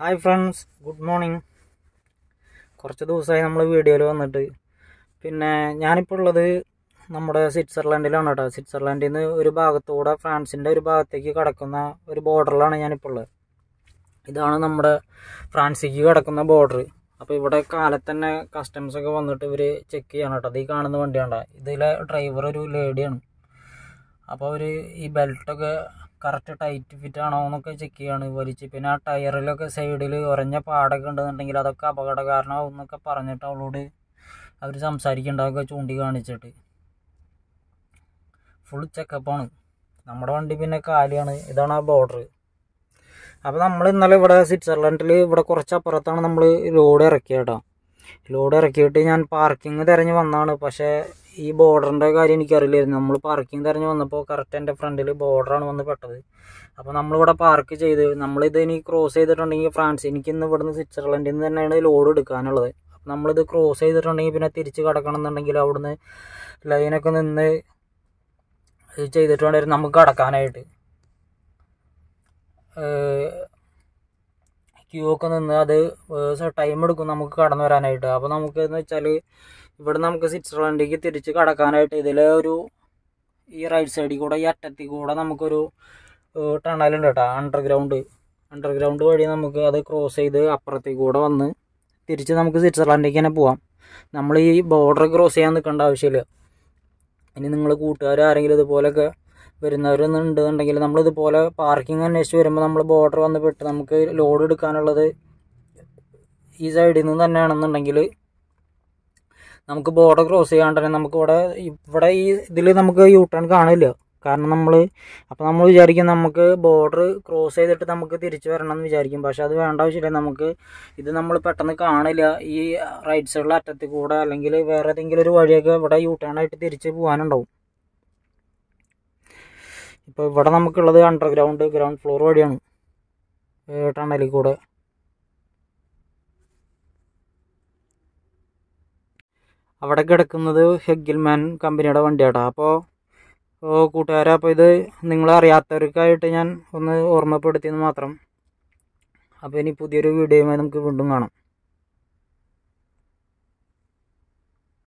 Hi friends good morning. കുറച്ച് ദിവസമായി നമ്മൾ വീഡിയോയിൽ വന്നിട്ട്. പിന്നെ ഞാനിപ്പോൾ ഉള്ളത് നമ്മുടെ സ്വിറ്റ്സർലാൻഡിലാണ് കേട്ടോ. സ്വിറ്റ്സർലാൻഡിൽ നിന്ന് ഒരു ഭാഗത്തൂടെ ഫ്രാൻസിന്റെ ഒരു ഭാഗത്തേക്ക് കിടക്കുന്ന ഒരു ബോർഡറിലാണ് ഞാനിപ്പോൾ ഉള്ളത്. ഇതാണ് നമ്മുടെ ഫ്രാൻസിലേക്ക് കിടക്കുന്ന ബോർഡർ. അപ്പോൾ ഇവിടെ കാലത്ത് തന്നെ കസ്റ്റംസ് ഒക്കെ വന്നിട്ട് ഇവർ ചെക്ക് ചെയ്യണം കേട്ടോ. അത് ഈ കാണുന്ന വണ്ടിയാണ് ഇതിലെ ഡ്രൈവർ ഒരു ലേഡിയാണ് അപ്പോൾ അവർ ഈ ബെൽറ്റൊക്കെ കറക്റ്റ് ടൈറ്റ് ഫിറ്റ് ആണോ എന്നൊക്കെ ചെക്ക് ചെയ്യാണ് വലിച്ച്. പിന്നെ ആ ടയറിലൊക്കെ സൈഡിൽ ഉറഞ്ഞ പാടൊക്കെ ഉണ്ടെന്നുണ്ടെങ്കിൽ അതൊക്കെ അപകട കാരണമാവും എന്നൊക്കെ പറഞ്ഞിട്ട് അവളോട് അവർ സംസാരിക്കേണ്ടതൊക്കെ ചൂണ്ടി കാണിച്ചിട്ട് ഫുൾ ചെക്കപ്പാണ് നമ്മുടെ വണ്ടി പിന്നെ കാലിയാണ് ഇതാണ് ആ ബോർഡർ അപ്പോൾ നമ്മൾ ഇന്നലെ ഇവിടെ സ്വിറ്റ്സർലൻഡിൽ ഇവിടെ കുറച്ച് അപ്പുറത്താണ് നമ്മൾ ലോഡ് ഇറക്കിയ കേട്ടോ. ലോഡ് ഇറക്കിയിട്ട് ഞാൻ പാർക്കിംഗ് തിരഞ്ഞ് വന്നതാണ്. പക്ഷേ ഈ ബോർഡറിന്റെ കാര്യം എനിക്കറിയില്ലായിരുന്നു. നമ്മൾ പാർക്കിംഗ് തിരഞ്ഞ് വന്നപ്പോൾ കറക്റ്റ് എന്റെ ഫ്രണ്ടിൽ ബോർഡറാണ് വന്ന് പെട്ടത്. അപ്പോൾ നമ്മളിവിടെ പാർക്ക് ചെയ്ത് നമ്മളിത് ഇനി ക്രോസ് ചെയ്തിട്ടുണ്ടെങ്കിൽ ഫ്രാൻസ് എനിക്ക് ഇന്ന് ഇവിടുന്ന് സ്വിറ്റ്സർലൻഡിൽ നിന്ന് തന്നെയാണ് ലോഡ് എടുക്കാനുള്ളത്. അപ്പം നമ്മളിത് ക്രോസ് ചെയ്തിട്ടുണ്ടെങ്കിൽ പിന്നെ തിരിച്ച് കടക്കണം എന്നുണ്ടെങ്കിൽ അവിടുന്ന് ലൈനൊക്കെ നിന്ന് ചെയ്തിട്ട് വേണ്ടായിരുന്നു നമുക്ക് കടക്കാനായിട്ട്. ക്യൂ ഒക്കെ നിന്ന് അത് ടൈം എടുക്കും നമുക്ക് കടന്നു വരാനായിട്ട്. അപ്പോൾ നമുക്ക് എന്ന് വെച്ചാൽ ഇവിടെ നമുക്ക് സ്വിറ്റ്സർലൻഡിലേക്ക് തിരിച്ച് കടക്കാനായിട്ട് ഇതിൽ ഒരു ഈ റൈറ്റ് സൈഡിൽ കൂടെ ഈ അറ്റത്തിൽ കൂടെ നമുക്കൊരു ടണലുണ്ട് കേട്ടോ അണ്ടർഗ്രൗണ്ട് അണ്ടർഗ്രൗണ്ട് വഴി നമുക്ക് അത് ക്രോസ് ചെയ്ത് അപ്പുറത്തേക്ക് കൂടെ വന്ന് തിരിച്ച് നമുക്ക് സ്വിറ്റ്സർലൻഡിലേക്ക് തന്നെ പോവാം. നമ്മൾ ഈ ബോർഡർ ക്രോസ് ചെയ്യാൻ നിൽക്കേണ്ട ആവശ്യമില്ല. ഇനി നിങ്ങൾ കൂട്ടുകാർ ആരെങ്കിലും ഇതുപോലെയൊക്കെ വരുന്നവരെന്നുണ്ടെന്നുണ്ടെങ്കിൽ നമ്മളിതുപോലെ പാർക്കിംഗ് അന്വേഷിച്ച് വരുമ്പോൾ നമ്മൾ ബോർഡർ വന്ന് പെട്ട് നമുക്ക് ലോഡ് എടുക്കാനുള്ളത് ഈ സൈഡിൽ നിന്ന് തന്നെയാണെന്നുണ്ടെങ്കിൽ നമുക്ക് ബോർഡർ ക്രോസ് ചെയ്യാണ്ട് തന്നെ നമുക്ക് ഇവിടെ ഇവിടെ ഈ ഇതിൽ നമുക്ക് യൂ ടേൺ കാണില്ല. കാരണം നമ്മൾ അപ്പോൾ നമ്മൾ വിചാരിക്കും നമുക്ക് ബോർഡർ ക്രോസ് ചെയ്തിട്ട് നമുക്ക് തിരിച്ചു വരണം എന്ന് വിചാരിക്കും. പക്ഷേ അത് വേണ്ട ആവശ്യമില്ല. നമുക്ക് ഇത് നമ്മൾ പെട്ടെന്ന് കാണില്ല. ഈ റൈറ്റ് സൈഡിലെ അറ്റത്തിൽ കൂടെ അല്ലെങ്കിൽ വേറെ ഏതെങ്കിലും ഒരു വഴിയൊക്കെ ഇവിടെ യൂ ടേൺ ആയിട്ട് തിരിച്ച് പോകാനുണ്ടാവും ഇപ്പോൾ ഇവിടെ നമുക്കുള്ളത് അണ്ടർഗ്രൗണ്ട് ഗ്രൗണ്ട് ഫ്ലോർ വഴിയാണ്. ടണലിൽ കൂടെ. അവിടെ കിടക്കുന്നത് ഹെഗിൽമാൻ കമ്പനിയുടെ വണ്ടിയാട്ടോ. അപ്പോൾ കൂട്ടുകാരെ അപ്പോൾ ഇത് നിങ്ങളറിയാത്തവർക്കായിട്ട് ഞാൻ ഒന്ന് ഓർമ്മപ്പെടുത്തിയെന്ന് മാത്രം. അപ്പോൾ ഇനി പുതിയൊരു വീഡിയോയുമായി നമുക്ക് വീണ്ടും കാണാം.